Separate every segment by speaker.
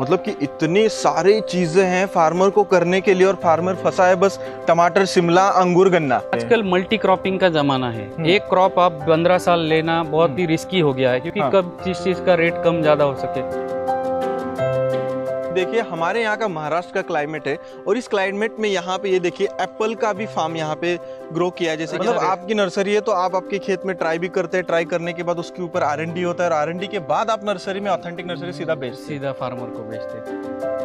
Speaker 1: मतलब कि इतनी सारी चीज़ें हैं फार्मर को करने के लिए और फार्मर फंसा है बस टमाटर शिमला अंगूर गन्ना
Speaker 2: आजकल मल्टी क्रॉपिंग का जमाना है
Speaker 1: हम्म।
Speaker 2: एक क्रॉप आप पंद्रह साल लेना बहुत ही रिस्की हो गया है क्योंकि
Speaker 1: हाँ।
Speaker 2: कब किस चीज़ का रेट कम ज़्यादा हो सके
Speaker 1: देखिए हमारे यहाँ का महाराष्ट्र का क्लाइमेट है और इस क्लाइमेट में यहाँ पे ये देखिए एप्पल का भी फार्म यहाँ पे ग्रो किया है। जैसे
Speaker 2: मतलब
Speaker 1: कि आपकी नर्सरी है तो आप आपके खेत में ट्राई भी करते हैं। ट्राई करने के बाद उसके ऊपर आरएनडी होता है और आरएनडी के बाद आप नर्सरी में ऑथेंटिक नर्सरी सीधा बेचते
Speaker 2: सीधा फार्मर को बेचते
Speaker 1: हैं।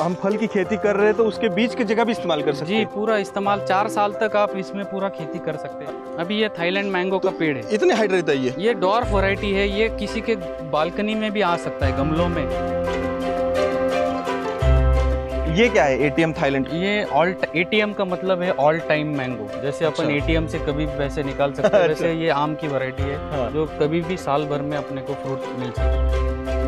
Speaker 1: हम फल की खेती कर रहे हैं तो उसके बीज की जगह भी इस्तेमाल कर सकते
Speaker 2: जी
Speaker 1: हैं।
Speaker 2: पूरा इस्तेमाल चार साल तक आप इसमें पूरा खेती कर सकते हैं। अभी ये थाईलैंड मैंगो का पेड़ है।
Speaker 1: इतने हाइट रहता है ये?
Speaker 2: ये डॉर्फ वैरायटी है ये किसी के बालकनी में भी आ सकता है गमलों में।
Speaker 1: ये क्या है एटीएम थाईलैंड
Speaker 2: ये ऑल एटीएम का मतलब है ऑल टाइम मैंगो जैसे अपन
Speaker 1: अच्छा।
Speaker 2: एटीएम से कभी भी पैसे निकाल सकते हैं
Speaker 1: अच्छा।
Speaker 2: वैसे ये आम की वैरायटी है
Speaker 1: हाँ।
Speaker 2: जो कभी भी साल भर में अपने को फ्रूट मिल सकता है।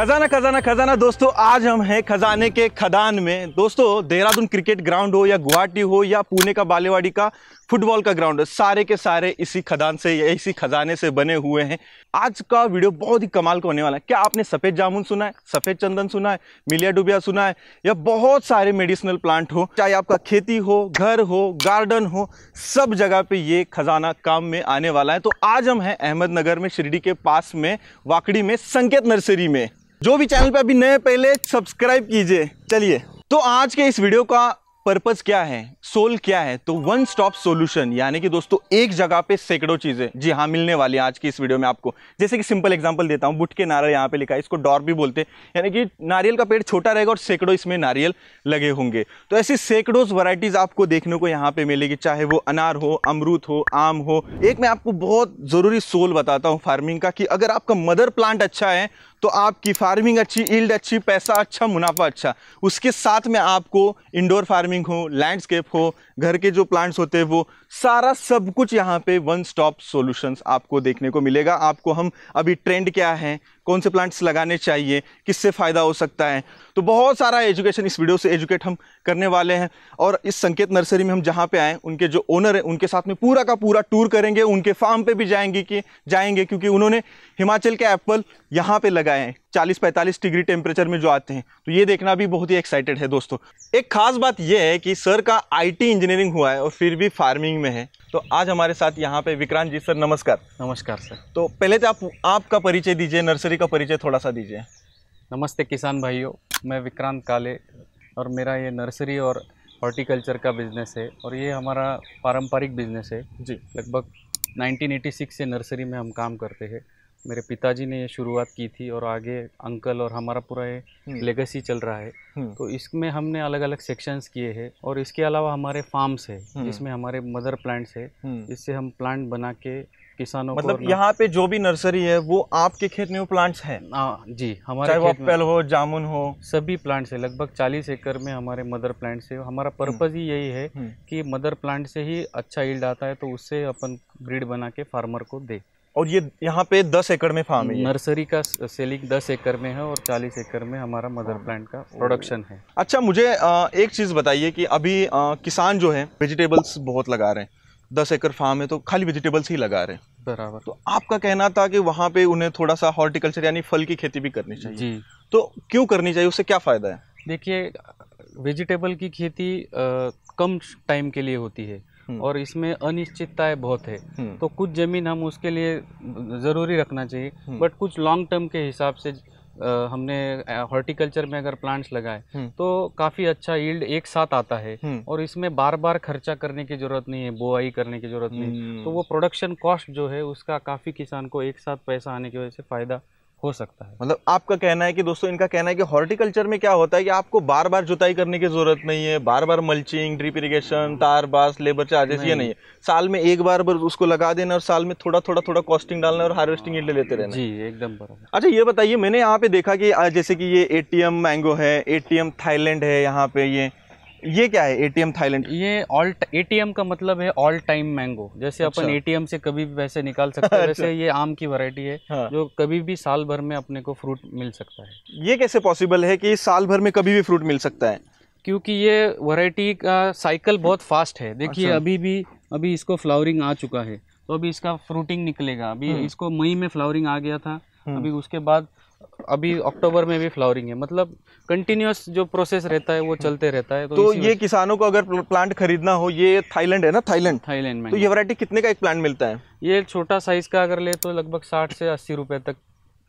Speaker 1: खजाना खजाना खजाना, दोस्तों, आज हम हैं खजाने के खदान में। दोस्तों, देहरादून क्रिकेट ग्राउंड हो या गुवाहाटी हो या पुणे का बालेवाड़ी का फुटबॉल का ग्राउंड है सारे के सारे इसी खदान से, या इसी खजाने से बने हुए हैं। आज का वीडियो बहुत ही कमाल का होने वाला है। क्या आपने सफ़ेद जामुन सुना है, सफ़ेद चंदन सुना है, मिलिया डुबिया सुना है, या बहुत सारे मेडिसिनल प्लांट हो, चाहे आपका खेती हो, घर हो गार्डन हो, सब जगह पे ये खजाना काम में आने वाला है। तो आज हम हैं अहमदनगर में, शिरडी के पास में, वाकड़ी में, संकेत नर्सरी में। जो भी चैनल पे अभी नए, पहले सब्सक्राइब कीजिए। चलिए। तो आज के इस वीडियो का पर्पज क्या है? सोल क्या है? तो वन स्टॉप सॉल्यूशन, यानी कि दोस्तों, एक जगह पे सैकड़ों चीज़ें। जी हाँ मिलने वाली आज की इस वीडियो में आपको। जैसे कि सिंपल एग्जांपल देता हूँ। बुट के नारियल यहाँ पे लिखा है। इसको डॉर भी बोलते हैं। यानी कि नारियल का पेड़ छोटा रहेगा और सैकड़ों इसमें नारियल लगे होंगे। तो ऐसी सैकड़ों वराइटीज आपको देखने को यहाँ पे मिलेगी। चाहे वो अनार हो, अमरूद हो, आम हो। एक मैं आपको बहुत ज़रूरी सोल बताता हूँ फ़ार्मिंग का कि अगर आपका मदर प्लांट अच्छा है तो आपकी फ़ार्मिंग अच्छी ईल्ड अच्छी, पैसा अच्छा मुनाफा अच्छा। उसके साथ में आपको इंडोर फ़ार्मिंग हो लैंडस्केप हो, घर के जो प्लांट्स होते हैं वो, सारा सब कुछ यहाँ पे वन स्टॉप सॉल्यूशंस आपको देखने को मिलेगा। आपको हम अभी ट्रेंड क्या है कौन से प्लांट्स लगाने चाहिए किससे फ़ायदा हो सकता है? तो बहुत सारा एजुकेशन इस वीडियो से एजुकेट हम करने वाले हैं और इस संकेत नर्सरी में हम जहाँ पे आए उनके जो ओनर हैं उनके साथ में पूरा का पूरा टूर करेंगे उनके फार्म पे भी जाएँगे कि जाएँगे क्योंकि उन्होंने हिमाचल के एप्पल यहाँ पे लगाए हैं 40-45 डिग्री टेम्परेचर में जो आते हैं। तो ये देखना भी बहुत ही एक्साइटेड है दोस्तों। एक खास बात यह है कि सर का आईटी इंजीनियरिंग हुआ है और फिर भी फ़ार्मिंग में है। तो आज हमारे साथ यहाँ पे विक्रांत जी सर नमस्कार।
Speaker 2: नमस्कार सर।
Speaker 1: तो पहले तो आप आपका परिचय दीजिए नर्सरी का परिचय थोड़ा सा दीजिए।
Speaker 2: नमस्ते किसान भाइयों मैं विक्रांत काले और मेरा ये नर्सरी और हॉर्टिकल्चर का बिज़नेस है और ये हमारा पारंपरिक बिज़नेस है।
Speaker 1: जी।
Speaker 2: लगभग 1986 से नर्सरी में हम काम करते हैं। मेरे पिताजी ने ये शुरुआत की थी और आगे अंकल और हमारा पूरा ये
Speaker 1: हम्म,
Speaker 2: लेगेसी चल रहा है।
Speaker 1: हम्म,
Speaker 2: तो इसमें हमने अलग अलग सेक्शंस किए हैं और इसके अलावा हमारे फार्म्स है
Speaker 1: हम्म।
Speaker 2: जिसमें हमारे मदर प्लांट्स है। जिससे हम प्लांट बना के किसानों
Speaker 1: मतलब यहाँ पे जो भी नर्सरी है वो आपके खेत में वो प्लांट्स हैं।
Speaker 2: जी हमारे
Speaker 1: चाहे वो
Speaker 2: में
Speaker 1: एप्पल हो जामुन हो।
Speaker 2: सभी प्लांट्स है लगभग 40 एकड़ में हमारे मदर प्लांट्स है। हमारा पर्पज़ ही यही है
Speaker 1: हम्म।
Speaker 2: कि मदर प्लांट से ही अच्छा ईल्ड आता है तो उससे अपन ब्रीड बना के फार्मर को दे।
Speaker 1: और ये यहाँ पे दस एकड़ में फार्म है
Speaker 2: नर्सरी का सेलिंग 10 एकड़ में है और 40 एकड़ में हमारा मदर प्लांट का प्रोडक्शन है।
Speaker 1: अच्छा मुझे एक चीज़ बताइए कि अभी किसान जो है वेजिटेबल्स बहुत लगा रहे हैं। दस एकड़ फार्म है तो खाली वेजिटेबल्स ही लगा रहे हैं।
Speaker 2: बराबर।
Speaker 1: तो आपका कहना था कि वहाँ पे उन्हें थोड़ा सा हॉर्टिकल्चर यानी फल की खेती भी करनी चाहिए।
Speaker 2: जी।
Speaker 1: तो क्यों करनी चाहिए? उससे क्या फ़ायदा है?
Speaker 2: देखिए वेजिटेबल की खेती अ, कम टाइम के लिए होती है
Speaker 1: हम्म।
Speaker 2: और इसमें अनिश्चितताएँ बहुत है।
Speaker 1: हम्म,
Speaker 2: तो कुछ ज़मीन हम उसके लिए ज़रूरी रखना चाहिए
Speaker 1: हम्म।
Speaker 2: बट कुछ लॉन्ग टर्म के हिसाब से हमने हॉर्टिकल्चर में अगर प्लांट्स लगाए
Speaker 1: हम्म।
Speaker 2: तो काफ़ी अच्छा यील्ड एक साथ आता है
Speaker 1: हम्म,
Speaker 2: और इसमें बार बार खर्चा करने की ज़रूरत नहीं है बुआई करने की ज़रूरत नहीं
Speaker 1: हम्म।
Speaker 2: तो वो प्रोडक्शन कॉस्ट जो है उसका काफ़ी किसान को एक साथ पैसा आने की वजह से फ़ायदा हो सकता है।
Speaker 1: मतलब आपका कहना है कि दोस्तों इनका कहना है कि हॉर्टिकल्चर में क्या होता है कि आपको बार बार जुताई करने की ज़रूरत नहीं है बार बार मल्चिंग ड्रिप इरिगेशन तार बास लेबर चार्जेस ये
Speaker 2: नहीं।
Speaker 1: है। साल में एक बार बस उसको लगा देना और साल में थोड़ा थोड़ा थोड़ा कॉस्टिंग डालना और हार्वेस्टिंग ले लेते रहना।
Speaker 2: जी एकदम बराबर।
Speaker 1: अच्छा ये बताइए मैंने यहाँ पे देखा कि जैसे कि ये एटीएम मैंगो है एटीएम थाईलैंड है यहाँ पे ये ये क्या है एटीएम थाईलैंड
Speaker 2: ये ऑल एटीएम का मतलब है ऑल टाइम मैंगो जैसे
Speaker 1: अच्छा। अपन।
Speaker 2: एटीएम से कभी भी पैसे निकाल सकते हैं। वैसे ये आम की वैरायटी है
Speaker 1: हाँ।
Speaker 2: जो कभी भी साल भर में अपने को फ्रूट मिल सकता है
Speaker 1: ये कैसे पॉसिबल है कि साल भर में कभी भी फ्रूट मिल सकता है
Speaker 2: क्योंकि ये वैरायटी का साइकिल बहुत फास्ट है देखिए
Speaker 1: अच्छा।
Speaker 2: अभी भी अभी इसको फ्लावरिंग आ चुका है तो अभी इसका फ्रूटिंग निकलेगा अभी
Speaker 1: हम्म।
Speaker 2: इसको मई में फ्लावरिंग आ गया था
Speaker 1: हम्म।
Speaker 2: अभी उसके बाद अभी अक्टूबर में भी फ्लावरिंग है। मतलब कंटिन्यूस जो प्रोसेस रहता है वो चलते रहता है तो,
Speaker 1: तो ये किसानों को अगर प्लांट खरीदना हो ये थाईलैंड है ना थाईलैंड
Speaker 2: थाईलैंड में
Speaker 1: तो ये वैरायटी कितने का एक प्लांट मिलता है?
Speaker 2: ये छोटा साइज़ का अगर ले तो लगभग साठ से अस्सी रुपए तक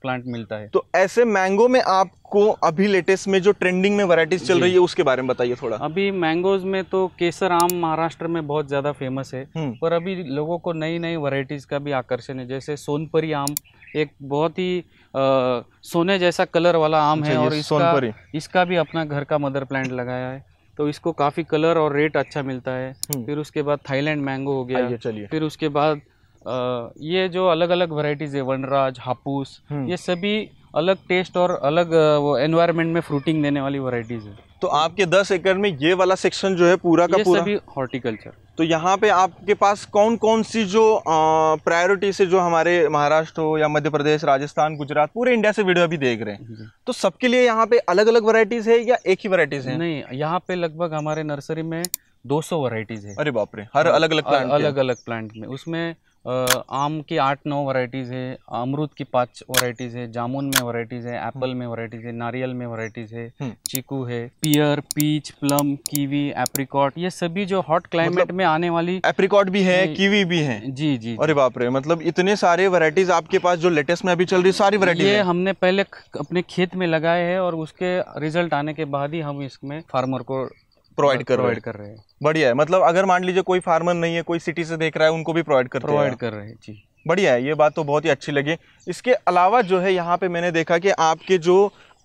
Speaker 2: प्लांट मिलता है।
Speaker 1: तो ऐसे मैंगो में आपको अभी लेटेस्ट में जो ट्रेंडिंग में वैरायटीज चल रही है उसके बारे में बताइए थोड़ा।
Speaker 2: अभी मैंगोज में तो केसर आम महाराष्ट्र में बहुत ज़्यादा फ़ेमस है।
Speaker 1: हम्म,
Speaker 2: पर अभी लोगों को नई नई वैरायटीज़ का भी आकर्षण है। जैसे सोनपरी आम एक बहुत ही सोने जैसा कलर वाला आम है और इसका इसका भी अपना घर का मदर प्लांट लगाया है। तो इसको काफ़ी कलर और रेट अच्छा मिलता है।
Speaker 1: हम्म।
Speaker 2: फिर उसके बाद थाईलैंड मैंगो हो गया।
Speaker 1: चलिए।
Speaker 2: फिर उसके बाद अ, ये जो अलग अलग वैरायटीज़ है वनराज हापूस
Speaker 1: हम्म।
Speaker 2: ये सभी अलग टेस्ट और अलग वो एनवायरनमेंट में फ्रूटिंग देने वाली वैरायटीज़ है।
Speaker 1: तो आपके 10 एकड़ में ये वाला सेक्शन जो है पूरा का
Speaker 2: ये
Speaker 1: पूरा?
Speaker 2: सभी हॉर्टिकल्चर
Speaker 1: तो यहाँ पे आपके पास कौन कौन सी जो प्रायोरिटी से जो हमारे महाराष्ट्र हो या मध्य प्रदेश राजस्थान गुजरात पूरे इंडिया से वीडियो अभी देख रहे हैं। तो सबके लिए यहाँ पे अलग अलग वैरायटीज है या एक ही वैरायटीज है?
Speaker 2: नहीं यहाँ पे लगभग हमारे नर्सरी में 200 वैरायटीज है।
Speaker 1: अरे बापरे हर अलग अलग प्लांट
Speaker 2: अलग अलग प्लांट में। उसमें आम की आठ नौ वैरायटीज है अमरूद की पाँच वैरायटीज है जामुन में वैरायटीज है एप्पल में वैरायटीज है नारियल में वैरायटीज है
Speaker 1: हम्म।
Speaker 2: चीकू है pear peach plum kiwi apricot ये सभी जो हॉट क्लाइमेट
Speaker 1: मतलब
Speaker 2: में आने वाली
Speaker 1: एप्रिकॉट भी है कीवी भी है।
Speaker 2: जी जी
Speaker 1: अरे बाप रे मतलब इतने सारे वैरायटीज आपके पास जो लेटेस्ट में अभी चल रही सारी वैरायटी
Speaker 2: ये हमने पहले अपने खेत में लगाए है और उसके रिज़ल्ट आने के बाद ही हम इसमें फार्मर को
Speaker 1: प्रोवाइड कर हैं।
Speaker 2: कर रहे हैं।
Speaker 1: बढ़िया है। मतलब अगर मान लीजिए कोई फार्मर नहीं है कोई सिटी से देख रहा है उनको भी प्रोवाइड करते हैं।
Speaker 2: प्रोवाइड कर रहे हैं जी।
Speaker 1: बढ़िया है ये बात तो बहुत ही अच्छी लगी। इसके अलावा जो है यहाँ पे मैंने देखा कि आपके जो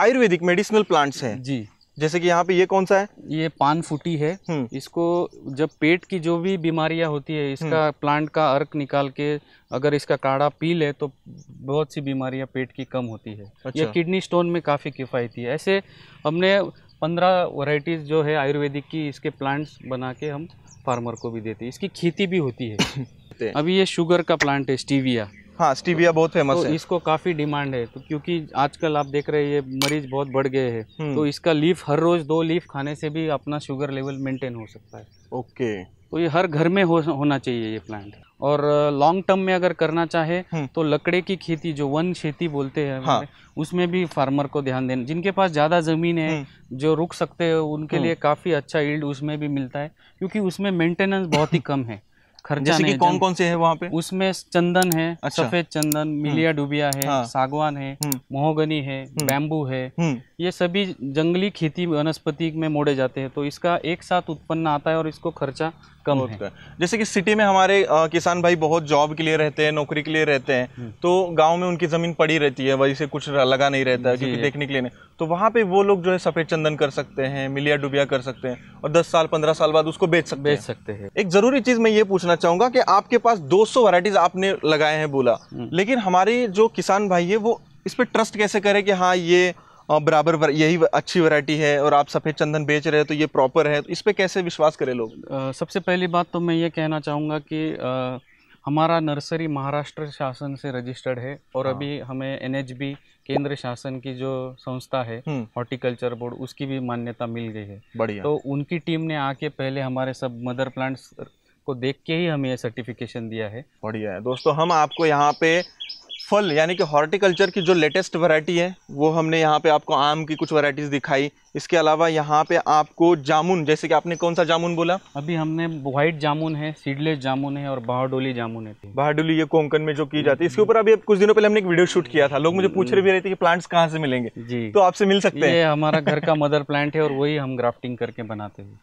Speaker 1: आयुर्वेदिक मेडिसिनल प्लांट्स हैं
Speaker 2: जी।
Speaker 1: जैसे कि यहाँ पे ये कौन सा है?
Speaker 2: ये पान फूटी है।
Speaker 1: हम्म।
Speaker 2: इसको जब पेट की जो भी बीमारियाँ होती है इसका प्लांट का अर्क निकाल के अगर इसका काढ़ा पी ले तो बहुत सी बीमारियाँ पेट की कम होती है।
Speaker 1: अच्छा।
Speaker 2: ये किडनी स्टोन में काफ़ी किफ़ायती है। ऐसे हमने पंद्रह वराइटीज़ जो है आयुर्वेदिक की इसके प्लांट्स बना के हम फार्मर को भी देते हैं। इसकी खेती भी होती है। अभी ये शुगर का प्लांट है स्टीविया
Speaker 1: हाँ स्टीविया बहुत फ़ेमस
Speaker 2: तो
Speaker 1: है
Speaker 2: इसको काफ़ी डिमांड है तो क्योंकि आजकल आप देख रहे हैं ये मरीज़ बहुत बढ़ गए हैं
Speaker 1: हम्म।
Speaker 2: तो इसका लीफ हर रोज़ दो लीफ खाने से भी अपना शुगर लेवल मेंटेन हो सकता है
Speaker 1: ओके
Speaker 2: तो ये हर घर में हो होना चाहिए ये प्लांट और लॉन्ग टर्म में अगर करना चाहे
Speaker 1: हम्म।
Speaker 2: तो लकड़े की खेती जो वन खेती बोलते हैं
Speaker 1: हाँ।
Speaker 2: उसमें भी फार्मर को ध्यान देना जिनके पास ज़्यादा ज़मीन है
Speaker 1: हम्म।
Speaker 2: जो रुक सकते हैं उनके। लिए काफ़ी अच्छा ईल्ड उसमें भी मिलता है क्योंकि उसमें मेंटेनेंस बहुत ही कम है खर्चा
Speaker 1: जैसे कि कौन कौन से है वहाँ पे?
Speaker 2: उसमें चंदन है
Speaker 1: अच्छा।
Speaker 2: सफ़ेद चंदन मिलिया डुबिया है
Speaker 1: हाँ।
Speaker 2: सागवान है
Speaker 1: हम्म।
Speaker 2: मोहगनी है बैम्बू है।
Speaker 1: हम्म।
Speaker 2: ये सभी जंगली खेती वनस्पति में मोड़े जाते हैं तो इसका एक साथ उत्पन्न आता है और इसको खर्चा कम
Speaker 1: होता है। जैसे कि सिटी में हमारे किसान भाई बहुत जॉब के लिए रहते हैं नौकरी के लिए रहते हैं
Speaker 2: हम्म।
Speaker 1: तो गाँव में उनकी ज़मीन पड़ी रहती है वजह से कुछ लगा नहीं रहता है क्योंकि देखने के लिए नहीं। तो वहाँ पे वो लोग जो है सफ़ेद चंदन कर सकते हैं मिलिया डुबिया कर सकते हैं और 10 साल 15 साल बाद उसको बेच सकते
Speaker 2: बेच सकते हैं।
Speaker 1: एक ज़रूरी चीज़ मैं ये पूछना चाहूँगा कि आपके पास 200 वैरायटीज आपने लगाए हैं बोला।
Speaker 2: हम्म।
Speaker 1: लेकिन हमारे जो किसान भाई है वो इस पे ट्रस्ट कैसे करें कि हाँ ये बराबर यही अच्छी वैरायटी है और आप सफ़ेद चंदन बेच रहे हैं तो ये प्रॉपर है। तो इस पे कैसे विश्वास करें लोग?
Speaker 2: सबसे पहली बात तो मैं ये कहना चाहूँगा कि अ, हमारा नर्सरी महाराष्ट्र शासन से रजिस्टर्ड है और
Speaker 1: हाँ।
Speaker 2: अभी हमें एनएचबी केंद्र शासन की जो संस्था है
Speaker 1: हम्म।
Speaker 2: हॉर्टिकल्चर बोर्ड उसकी भी मान्यता मिल गई है।
Speaker 1: बढ़िया।
Speaker 2: तो उनकी टीम ने आके पहले हमारे सब मदर प्लांट्स को देख के ही हमें ये सर्टिफिकेशन दिया है।
Speaker 1: बढ़िया है। दोस्तों हम आपको यहाँ पे फल यानी कि हॉर्टिकल्चर की जो लेटेस्ट वैरायटी है वो हमने यहाँ पे आपको आम की कुछ वैरायटीज दिखाई। इसके अलावा यहाँ पे आपको जामुन जैसे कि आपने कौन सा जामुन बोला?
Speaker 2: अभी हमने वाइट जामुन है सीडलेस जामुन है और बहाडोली जामुन है।
Speaker 1: बहाडोली ये कोंकण में जो की जाती है। इसके ऊपर अभी कुछ दिनों पहले हमने एक वीडियो शूट किया था। लोग मुझे पूछ रहे भी रहे थे कि प्लांट्स कहाँ से मिलेंगे।
Speaker 2: जी।
Speaker 1: तो आपसे मिल सकते हैं।
Speaker 2: हमारा घर का मदर प्लांट है और वही हम ग्राफ्टिंग करके बनाते हैं।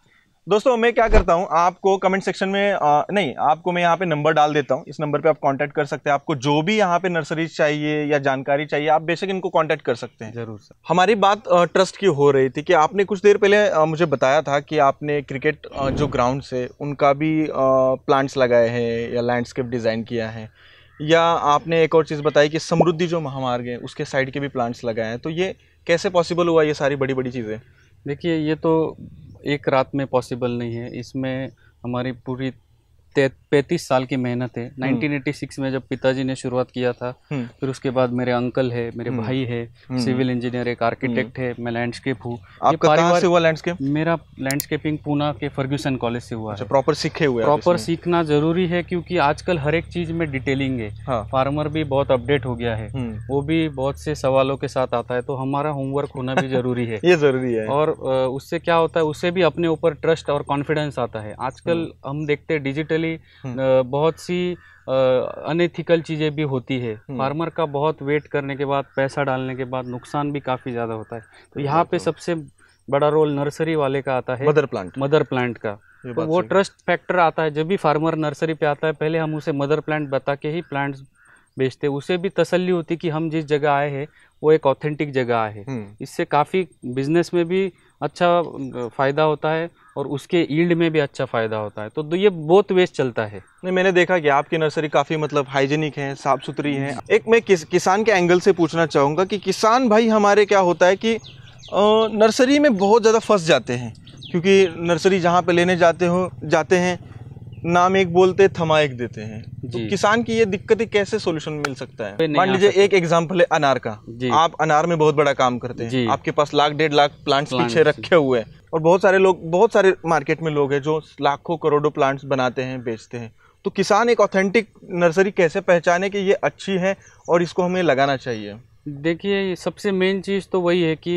Speaker 1: दोस्तों मैं क्या करता हूँ आपको कमेंट सेक्शन में अ, नहीं आपको मैं यहाँ पे नंबर डाल देता हूँ। इस नंबर पे आप कांटेक्ट कर सकते हैं। आपको जो भी यहाँ पे नर्सरीज चाहिए या जानकारी चाहिए आप बेशक इनको कांटेक्ट कर सकते हैं।
Speaker 2: ज़रूर सर।
Speaker 1: हमारी बात ट्रस्ट की हो रही थी कि आपने कुछ देर पहले मुझे बताया था कि आपने क्रिकेट जो ग्राउंड से उनका भी प्लांट्स लगाए हैं या लैंडस्केप डिज़ाइन किया है। या आपने एक और चीज़ बताई कि समृद्धि जो महामार्ग है उसके साइड के भी प्लांट्स लगाए हैं। तो ये कैसे पॉसिबल हुआ ये सारी बड़ी बड़ी चीज़ें?
Speaker 2: देखिए ये तो एक रात में पॉसिबल नहीं है। इसमें हमारी पूरी पैंतीस साल की मेहनत है। 1986 में जब पिताजी ने शुरुआत किया था
Speaker 1: हम्म,
Speaker 2: फिर उसके बाद मेरे अंकल है मेरे
Speaker 1: हम्म,
Speaker 2: भाई है
Speaker 1: हम्म।
Speaker 2: सिविल इंजीनियर एक आर्किटेक्ट है मैं लैंडस्केप हूँ। ये
Speaker 1: आपका कहाँ
Speaker 2: परिवार-
Speaker 1: से हुआ लैंडस्केप?
Speaker 2: मेरा लैंडस्केपिंग पूना के फर्ग्यूसन कॉलेज से हुआ
Speaker 1: अच्छा
Speaker 2: है।
Speaker 1: प्रॉपर सीखे हुए
Speaker 2: प्रॉपर सीखना ज़रूरी है क्योंकि आजकल हर एक चीज़ में डिटेलिंग है।
Speaker 1: हाँ।
Speaker 2: फार्मर भी बहुत अपडेट हो गया है।
Speaker 1: हम्म,
Speaker 2: वो भी बहुत से सवालों के साथ आता है तो हमारा होमवर्क होना भी ज़रूरी है।
Speaker 1: ये ज़रूरी है।
Speaker 2: और उससे क्या होता है उससे भी अपने ऊपर ट्रस्ट और कॉन्फिडेंस आता है। आजकल हम देखते हैं डिजिटली
Speaker 1: हम्म।
Speaker 2: बहुत सी अनएथिकल चीज़ें भी होती है।
Speaker 1: हम्म।
Speaker 2: फार्मर का बहुत वेट करने के बाद पैसा डालने के बाद नुकसान भी काफ़ी ज़्यादा होता है। तो यहाँ पे सबसे बड़ा रोल नर्सरी वाले का आता है।
Speaker 1: मदर प्लांट
Speaker 2: मदर प्लांट का। तो वो ट्रस्ट फैक्टर आता है। जब भी फार्मर नर्सरी पे आता है पहले हम उसे मदर प्लांट बता के ही प्लांट्स बेचते। उसे भी तसल्ली होती कि हम जिस जगह आए हैं वो एक ऑथेंटिक जगह हैं।
Speaker 1: हम्म,
Speaker 2: इससे काफ़ी बिज़नेस में भी अच्छा फ़ायदा होता है। और उसके ईल्ड में भी अच्छा फ़ायदा होता है। तो ये बहुत वेस्ट चलता है।
Speaker 1: नहीं मैंने देखा कि आपकी नर्सरी काफ़ी मतलब हाइजीनिक है साफ़ सुथरी है। एक मैं किस, किसान के एंगल से पूछना चाहूँगा कि किसान भाई हमारे क्या होता है कि नर्सरी में बहुत ज़्यादा फंस जाते हैं। क्योंकि नर्सरी जहाँ पे लेने जाते हो जाते हैं नाम एक बोलते थमा एक देते हैं। तो किसान की ये दिक्कतें कैसे सोल्यूशन मिल सकता है? मान लीजिए एक एग्जांपल है अनार का। आप अनार में बहुत बड़ा काम करते हैं। आपके पास लाख डेढ़ लाख प्लांट्स पीछे रखे हुए हैं। और बहुत सारे लोग बहुत सारे मार्केट में लोग हैं जो लाखों करोड़ों प्लांट्स बनाते हैं बेचते हैं। तो किसान एक ऑथेंटिक नर्सरी कैसे पहचाने कि ये अच्छी है और इसको हमें लगाना चाहिए?
Speaker 2: देखिए सबसे मेन चीज़ तो वही है कि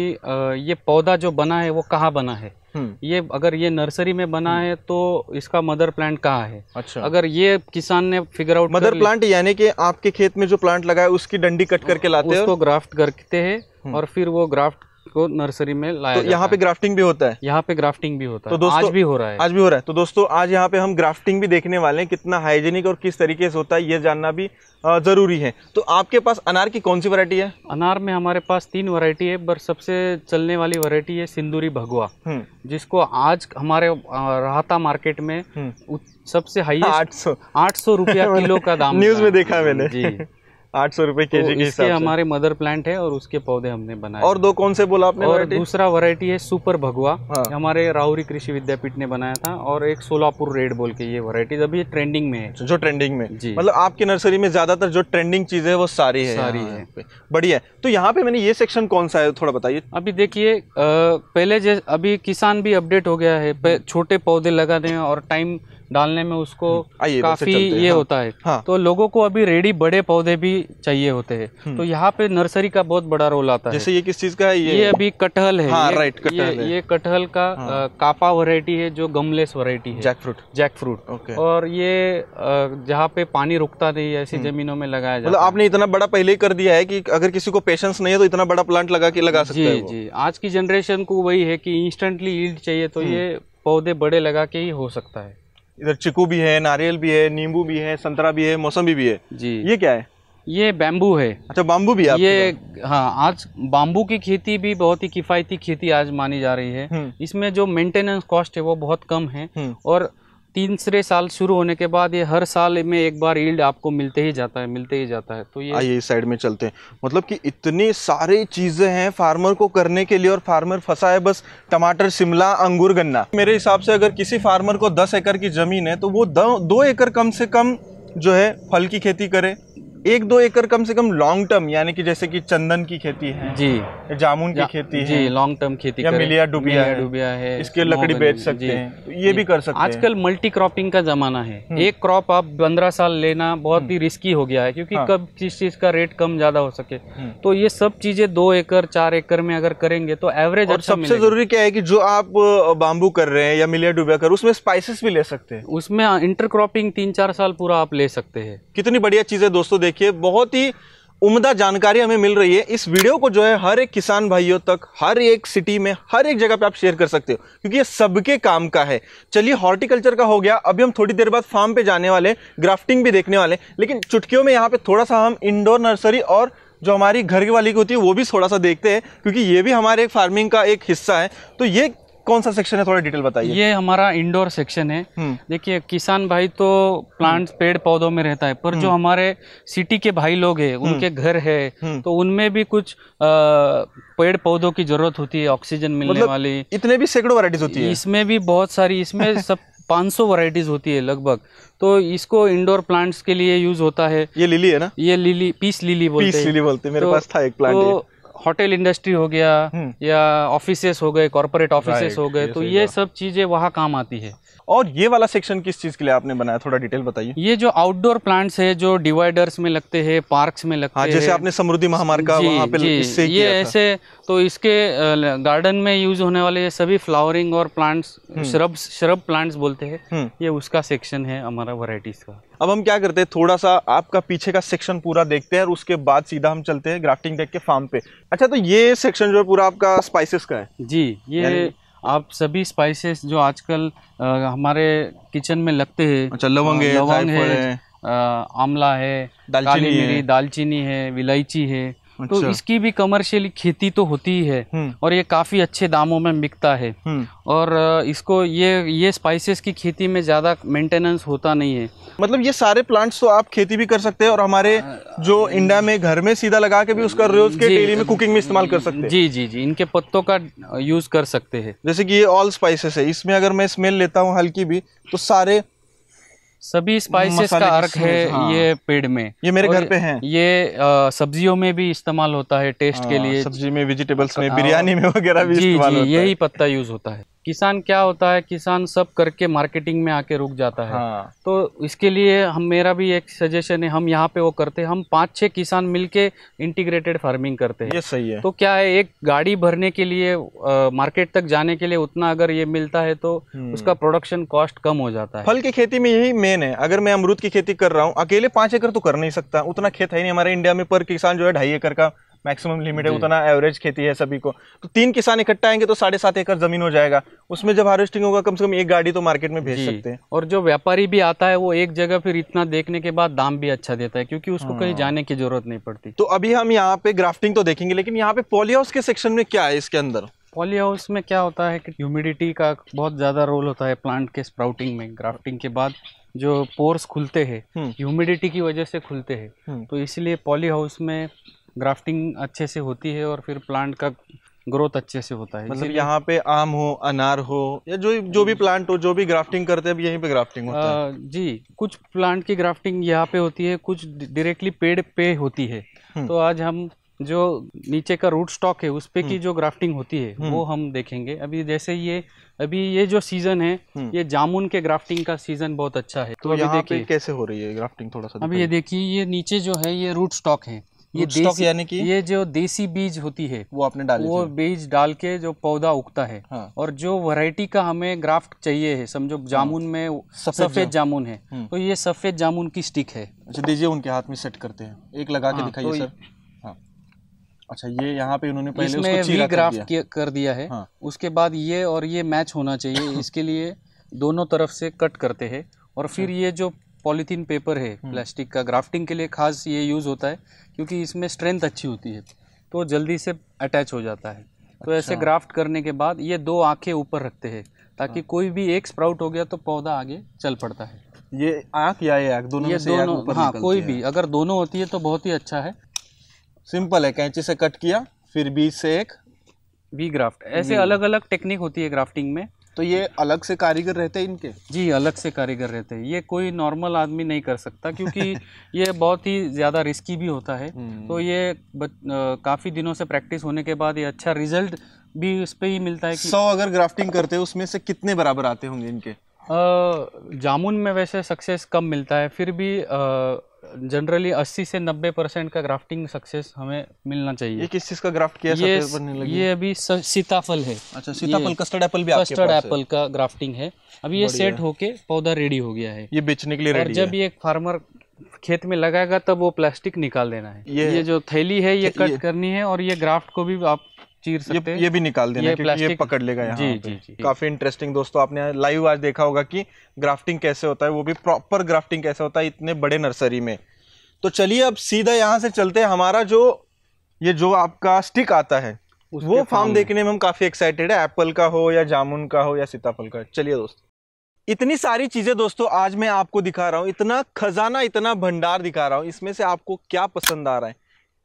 Speaker 2: ये पौधा जो बना है वो कहाँ बना है?
Speaker 1: हम्म।
Speaker 2: ये अगर ये नर्सरी में बना है तो इसका मदर प्लांट कहाँ है?
Speaker 1: अच्छा।
Speaker 2: अगर ये किसान ने फिगर आउट
Speaker 1: मदर प्लांट यानी कि आपके खेत में जो प्लांट लगा है उसकी डंडी कट करके लाते हैं
Speaker 2: उसको ग्राफ्ट करते हैं और फिर वो ग्राफ्ट को नर्सरी में लाया
Speaker 1: तो यहाँ पे ग्राफ्टिंग भी होता है।
Speaker 2: यहाँ पे ग्राफ्टिंग भी होता
Speaker 1: तो
Speaker 2: है।
Speaker 1: दोस्तों-
Speaker 2: आज भी हो रहा है।
Speaker 1: आज भी हो रहा है। तो दोस्तों आज यहाँ पे हम ग्राफ्टिंग भी देखने वाले हैं कितना हाइजीनिक और किस तरीके से होता है ये जानना भी ज़रूरी है। तो आपके पास अनार की कौन सी वरायटी है?
Speaker 2: अनार में हमारे पास तीन वरायटी है पर सबसे चलने वाली वरायटी है सिंदूरी भगवा
Speaker 1: हम्म।
Speaker 2: जिसको आज हमारे राहता मार्केट में
Speaker 1: हम्म।
Speaker 2: सबसे हाईएस्ट
Speaker 1: आठ सौ।
Speaker 2: आठ सौ रुपया किलो का दाम
Speaker 1: न्यूज़ में देखा मैंने।
Speaker 2: जी।
Speaker 1: आठ सौ रुपए
Speaker 2: तो
Speaker 1: के जी
Speaker 2: इसके हमारे मदर प्लांट है और उसके पौधे हमने बनाए
Speaker 1: और दो कौन से बोला आपने
Speaker 2: और दूसरा वैरायटी है सुपर भगवा
Speaker 1: हाँ।
Speaker 2: हमारे राहुरी कृषि विद्यापीठ ने बनाया था और एक सोलापुर रेड बोल के ये वैरायटी अभी ट्रेंडिंग में है।
Speaker 1: जो ट्रेंडिंग में।
Speaker 2: जी।
Speaker 1: मतलब आपकी नर्सरी में ज़्यादातर जो ट्रेंडिंग चीज़ें है वो सारी है
Speaker 2: सारी है।
Speaker 1: बढ़िया। तो यहाँ पे मैंने ये सेक्शन कौन सा है थोड़ा बताइए।
Speaker 2: अभी देखिए पहले जैसे अभी किसान भी अपडेट हो गया है। छोटे पौधे लगाने और टाइम डालने में उसको
Speaker 1: से
Speaker 2: काफ़ी ये
Speaker 1: हाँ।
Speaker 2: होता है।
Speaker 1: हाँ।
Speaker 2: तो लोगों को अभी रेडी बड़े पौधे भी चाहिए होते हैं। तो यहाँ पे नर्सरी का बहुत बड़ा रोल आता जैसे है।
Speaker 1: जैसे ये किस चीज़ का है?
Speaker 2: ये
Speaker 1: ये
Speaker 2: अभी कटहल है।
Speaker 1: हाँ,
Speaker 2: ये,
Speaker 1: right, कटहल
Speaker 2: ये,
Speaker 1: है। हाँ।
Speaker 2: ये कटहल का अ, कापा वैरायटी है जो गमलेस वैरायटी है।
Speaker 1: Jackfruit
Speaker 2: jackfruit
Speaker 1: okay.
Speaker 2: और ये जहाँ पे पानी रुकता नहीं है, ऐसी जमीनों में लगाया
Speaker 1: मतलब
Speaker 2: जाता
Speaker 1: आपने इतना बड़ा पहले ही कर दिया है की अगर किसी को पेशेंस नहीं है तो इतना बड़ा प्लांट लगा के लगा सकते है
Speaker 2: जी जी। आज की जनरेशन को वही है की इंस्टेंटली चाहिए तो ये पौधे बड़े लगा के ही हो सकता है।
Speaker 1: इधर चिकू भी है नारियल भी है नींबू भी है संतरा भी है मौसमी भी है।
Speaker 2: जी।
Speaker 1: ये क्या है?
Speaker 2: ये बैम्बू है।
Speaker 1: अच्छा बाम्बू भी है
Speaker 2: ये हाँ आज बाम्बू की खेती भी बहुत ही किफ़ायती खेती आज मानी जा रही है।
Speaker 1: हम्म।
Speaker 2: इसमें जो मेंटेनेंस कॉस्ट है वो बहुत कम है
Speaker 1: हम्म।
Speaker 2: और तीसरे साल शुरू होने के बाद ये हर साल में एक बार ईल्ड आपको मिलते ही जाता है मिलते ही जाता है। तो ये
Speaker 1: आइए इस साइड में चलते हैं। मतलब कि इतनी सारी चीज़ें हैं फार्मर को करने के लिए और फार्मर फंसा है बस टमाटर शिमला अंगूर गन्ना। मेरे हिसाब से अगर किसी फार्मर को दस एकड़ की ज़मीन है तो वो दो, एकड़ कम से कम जो है फल की खेती करे। एक दो एकड़ कम से कम लॉन्ग टर्म यानी कि जैसे कि चंदन की खेती है
Speaker 2: जी।
Speaker 1: जामुन की खेती
Speaker 2: जी
Speaker 1: है
Speaker 2: लॉन्ग टर्म खेती
Speaker 1: या मिलिया डुबिया
Speaker 2: मिलिया
Speaker 1: है।
Speaker 2: डुबिया है
Speaker 1: इसके लकड़ी बेच सकते हैं तो ये भी कर सकते हैं।
Speaker 2: आजकल मल्टी क्रॉपिंग का जमाना है। एक क्रॉप आप पंद्रह साल लेना बहुत ही रिस्की हो गया है क्योंकि
Speaker 1: हाँ।
Speaker 2: कब किस चीज़ का रेट कम ज़्यादा हो सके।
Speaker 1: हम्म।
Speaker 2: तो ये सब चीज़ें दो एकड़ चार एकड़ में अगर करेंगे तो एवरेज
Speaker 1: और
Speaker 2: अच्छा
Speaker 1: सबसे ज़रूरी क्या है कि जो आप बाम्बू कर रहे हैं या मिलिया डुबिया कर उसमें स्पाइसेस भी ले सकते हैं।
Speaker 2: उसमें इंटरक्रॉपिंग तीन चार साल पूरा आप ले सकते हैं।
Speaker 1: कितनी बढ़िया चीज़ें है दोस्तों देखिए, बहुत ही उम्दा जानकारी हमें मिल रही है। इस वीडियो को जो है हर एक किसान भाइयों तक, हर एक सिटी में, हर एक जगह पे आप शेयर कर सकते हो, क्योंकि ये सबके काम का है। चलिए, हॉर्टिकल्चर का हो गया। अभी हम थोड़ी देर बाद फार्म पे जाने वाले ग्राफ्टिंग भी देखने वाले लेकिन चुटकियों में यहाँ पे थोड़ा सा हम इंडोर नर्सरी और जो हमारी घर की वाली की होती है, वो भी थोड़ा सा देखते हैं, क्योंकि ये भी हमारे एक फ़ार्मिंग का एक हिस्सा है। तो ये कौन सा सेक्शन है? थोड़ा डिटेल बताइए।
Speaker 2: ये हमारा इंडोर सेक्शन है।
Speaker 1: हम्म।
Speaker 2: देखिए किसान भाई तो प्लांट्स पेड़ पौधों में रहता है पर जो हमारे सिटी के भाई लोग हैं उनके घर है
Speaker 1: हम्म।
Speaker 2: तो उनमें भी कुछ अ, पेड़ पौधों की ज़रूरत होती है ऑक्सीजन मिलने
Speaker 1: मतलब
Speaker 2: वाली।
Speaker 1: इतने भी सैकड़ों वैरायटीज होती है।
Speaker 2: इसमें भी बहुत सारी इसमें सब 500 वैरायटीज होती है लगभग। तो इसको इंडोर प्लांट्स के लिए यूज़ होता है।
Speaker 1: ये लिली है ना?
Speaker 2: ये लिली पीस लिली बोलते
Speaker 1: पीस लिली बोलते हैं। मेरे
Speaker 2: तो-
Speaker 1: पास था एक प्लांट
Speaker 2: तो होटल इंडस्ट्री हो गया
Speaker 1: हम्म।
Speaker 2: या ऑफिसेस हो गए कॉरपोरेट ऑफिसेस हो गए तो ये सब चीज़ें वहाँ काम आती है
Speaker 1: और ये वाला सेक्शन किस चीज़ के लिए आपने बनाया? थोड़ा डिटेल बताइए।
Speaker 2: ये जो आउटडोर प्लांट्स है जो डिवाइडर्स में लगते हैं पार्क्स में लगते
Speaker 1: हाँ
Speaker 2: हैं।
Speaker 1: जैसे आपने समृद्धि महामार्ग का वहाँ पे इससे
Speaker 2: ये ऐसे तो इसके गार्डन में यूज़ होने वाले ये सभी फ्लावरिंग और प्लांट्स श्रब श्रब प्लांट्स बोलते हैं।
Speaker 1: हम्म।
Speaker 2: ये उसका सेक्शन है हमारा वराइटीज का।
Speaker 1: अब हम क्या करते हैं? थोड़ा सा आपका पीछे का सेक्शन पूरा देखते हैं और उसके बाद सीधा हम चलते हैं ग्राफ्टिंग देख के फार्म पे। अच्छा तो ये सेक्शन जो है पूरा आपका स्पाइसेस का है।
Speaker 2: जी ये आप सभी स्पाइसेस जो आजकल हमारे किचन में लगते हैं
Speaker 1: अच्छा लवंग है
Speaker 2: लवंग है
Speaker 1: है
Speaker 2: आंवला है
Speaker 1: दालचीनी है।
Speaker 2: दालचीनी है विलायची है तो
Speaker 1: अच्छा।
Speaker 2: इसकी भी कमर्शियली खेती तो होती ही है
Speaker 1: हम्म।
Speaker 2: और ये काफ़ी अच्छे दामों में बिकता है।
Speaker 1: हम्म।
Speaker 2: और इसको ये ये स्पाइसेस की खेती में ज़्यादा मेंटेनेंस होता नहीं है।
Speaker 1: मतलब ये सारे प्लांट्स तो आप खेती भी कर सकते हैं और हमारे जो इंडिया में घर में सीधा लगा के भी उसका रोज के डेली में कुकिंग में इस्तेमाल कर सकते हैं।
Speaker 2: जी जी जी इनके पत्तों का यूज़ कर सकते हैं।
Speaker 1: जैसे कि ये ऑल स्पाइसेस है। इसमें अगर मैं स्मेल लेता हूँ हल्की भी तो सारे
Speaker 2: सभी स्पाइसेस का अर्क है
Speaker 1: हाँ।
Speaker 2: ये पेड़ में।
Speaker 1: ये मेरे घर पे हैं।
Speaker 2: ये सब्जियों में भी इस्तेमाल होता है टेस्ट के
Speaker 1: हाँ,
Speaker 2: लिए।
Speaker 1: सब्ज़ी में वेजिटेबल्स में
Speaker 2: हाँ,
Speaker 1: बिरयानी में वगैरह भी
Speaker 2: जी
Speaker 1: इस्तेमाल
Speaker 2: जी यही पत्ता यूज़ होता है। किसान क्या होता है किसान सब करके मार्केटिंग में आके रुक जाता है।
Speaker 1: हाँ।
Speaker 2: तो इसके लिए हम मेरा भी एक सजेशन है हम यहाँ पे वो करते हैं हम पाँच छः किसान मिलके इंटीग्रेटेड फ़ार्मिंग करते हैं।
Speaker 1: ये सही है।
Speaker 2: तो क्या है एक गाड़ी भरने के लिए आ, मार्केट तक जाने के लिए उतना अगर ये मिलता है तो
Speaker 1: हम्म।
Speaker 2: उसका प्रोडक्शन कॉस्ट कम हो जाता है।
Speaker 1: फल की खेती में यही मेन है। अगर मैं अमरूद की खेती कर रहा हूँ अकेले पाँच एकड़ तो कर नहीं सकता उतना खेत है नहीं हमारे इंडिया में पर किसान जो है ढाई एकड़ का मैक्सिमम लिमिट है उतना एवरेज खेती है सभी को। तो तीन किसान इकट्ठा आएँगे तो साढ़े सात एकड़ ज़मीन हो जाएगा। उसमें जब हार्वेस्टिंग होगा कम से कम एक गाड़ी तो मार्केट में भेज सकते हैं।
Speaker 2: और जो व्यापारी भी आता है वो एक जगह फिर इतना देखने के बाद दाम भी अच्छा देता है क्योंकि उसको कहीं
Speaker 1: हाँ।
Speaker 2: जाने की ज़रूरत नहीं पड़ती।
Speaker 1: तो अभी हम यहाँ पे ग्राफ्टिंग तो देखेंगे लेकिन यहाँ पे पॉली हाउस के सेक्शन में क्या है इसके अंदर?
Speaker 2: पॉली हाउस में क्या होता है कि ह्यूमिडिटी का बहुत ज़्यादा रोल होता है प्लांट के स्प्राउटिंग में ग्राफ्टिंग के बाद जो पोर्स खुलते हैं। ह्यूमिडिटी की वजह से खुलते हैं।
Speaker 1: हम्म।
Speaker 2: तो इसलिए पॉली हाउस में ग्राफ्टिंग अच्छे से होती है और फिर प्लांट का ग्रोथ अच्छे से होता है।
Speaker 1: मतलब यहाँ पे आम हो अनार हो या जो जो भी प्लांट हो जो भी ग्राफ्टिंग करते हैं यहीं पे ग्राफ्टिंग होता आ,
Speaker 2: है जी कुछ प्लांट की ग्राफ्टिंग यहाँ पे होती है कुछ डायरेक्टली पेड़ पे होती है।
Speaker 1: हम्म।
Speaker 2: तो आज हम जो नीचे का रूट स्टॉक है उस पे की जो ग्राफ्टिंग होती है
Speaker 1: हम्म।
Speaker 2: वो हम देखेंगे। अभी जैसे ये अभी ये जो सीज़न है
Speaker 1: हम्म।
Speaker 2: ये जामुन के ग्राफ्टिंग का सीज़न बहुत अच्छा है। तो
Speaker 1: तो
Speaker 2: अभी देखिए।
Speaker 1: कैसे हो रही है ग्राफ्टिंग थोड़ा सा
Speaker 2: अभी ये देखिए ये नीचे जो है ये रूट स्टॉक है। ये देसी
Speaker 1: यानी कि?
Speaker 2: ये जो देसी बीज होती है
Speaker 1: वो आपने डाली
Speaker 2: वो बीज डाल के जो पौधा उगता है
Speaker 1: हाँ।
Speaker 2: और जो वैरायटी का हमें ग्राफ्ट चाहिए है समझो जामुन में
Speaker 1: सफ़ेद
Speaker 2: जामुन। है
Speaker 1: हम्म।
Speaker 2: तो ये सफ़ेद जामुन की स्टिक है।
Speaker 1: अच्छा दीजिए उनके हाथ में सेट करते हैं। एक लगा के
Speaker 2: हाँ,
Speaker 1: दिखाइए
Speaker 2: तो
Speaker 1: सर। हाँ। अच्छा ये यहाँ पे उन्होंने पहले
Speaker 2: इसमें
Speaker 1: उसको
Speaker 2: वी ग्राफ्ट कर दिया है।
Speaker 1: हाँ।
Speaker 2: उसके बाद ये और ये मैच होना चाहिए। इसके लिए दोनों तरफ़ से कट करते हैं और फिर ये जो पॉलीथीन पेपर है
Speaker 1: हम्म।
Speaker 2: प्लास्टिक का ग्राफ्टिंग के लिए खास ये यूज़ होता है क्योंकि इसमें स्ट्रेंथ अच्छी होती है तो जल्दी से अटैच हो जाता है तो ऐसे
Speaker 1: अच्छा।
Speaker 2: ग्राफ्ट करने के बाद ये दो आँखें ऊपर रखते हैं ताकि
Speaker 1: हाँ।
Speaker 2: कोई भी एक स्प्राउट हो गया तो पौधा आगे चल पड़ता है
Speaker 1: ये आँख या ये आँख दोनों
Speaker 2: ये
Speaker 1: से
Speaker 2: दोनों
Speaker 1: ऊपर
Speaker 2: हाँ कोई भी अगर दोनों होती है तो बहुत ही अच्छा है
Speaker 1: सिंपल है कैंची से कट किया फिर बीच से एक
Speaker 2: वी ग्राफ्ट ऐसे अलग अलग टेक्निक होती है ग्राफ्टिंग में
Speaker 1: तो ये अलग से कारीगर रहते हैं इनके?
Speaker 2: जी अलग से कारीगर रहते हैं। ये कोई नॉर्मल आदमी नहीं कर सकता क्योंकि ये बहुत ही ज़्यादा रिस्की भी होता है।
Speaker 1: हम्म।
Speaker 2: तो ये काफ़ी दिनों से प्रैक्टिस होने के बाद ये अच्छा रिज़ल्ट भी इस पर ही मिलता है कि
Speaker 1: सौ अगर ग्राफ्टिंग करते हैं उसमें से कितने बराबर आते होंगे इनके?
Speaker 2: जामुन में वैसे सक्सेस कम मिलता है फिर भी जनरली 80 से 90 परसेंट का ग्राफ्टिंग सक्सेस हमें मिलना चाहिए।
Speaker 1: ये किस चीज़ का ग्राफ्ट किया
Speaker 2: ये
Speaker 1: लगी?
Speaker 2: ये अभी सीताफल है।
Speaker 1: अच्छा सीताफल कस्टर्ड एप्पल भी आपके
Speaker 2: कस्टर्ड एप्पल का ग्राफ्टिंग है। अभी ये सेट होके पौधा रेडी हो गया है।
Speaker 1: ये बेचने के लिए
Speaker 2: और
Speaker 1: रेडी
Speaker 2: जब ये फार्मर खेत में लगाएगा तब वो प्लास्टिक निकाल देना है।
Speaker 1: ये-
Speaker 2: ये, जो थैली है ये- कट करनी है और ये ग्राफ्ट को भी आप चीर सकते हैं
Speaker 1: ये भी निकाल देना
Speaker 2: ये
Speaker 1: क्योंकि ये पकड़ लेगा यहाँ
Speaker 2: जी। जी, जी।
Speaker 1: काफ़ी इंटरेस्टिंग दोस्तों आपने लाइव आज देखा होगा कि ग्राफ्टिंग कैसे होता है वो भी प्रॉपर ग्राफ्टिंग कैसे होता है इतने बड़े नर्सरी में तो चलिए अब सीधा यहाँ से चलते हैं हमारा जो ये जो आपका स्टिक आता है वो फार्म देखने में हम काफ़ी एक्साइटेड है एप्पल का हो या जामुन का हो या सीताफल का चलिए दोस्तों इतनी सारी चीज़ें दोस्तों आज मैं आपको दिखा रहा हूँ इतना खजाना इतना भंडार दिखा रहा हूँ इसमें से आपको क्या पसंद आ रहा है